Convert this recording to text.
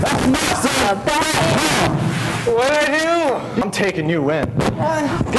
That's my son. What did I do? I'm taking you in. Uh.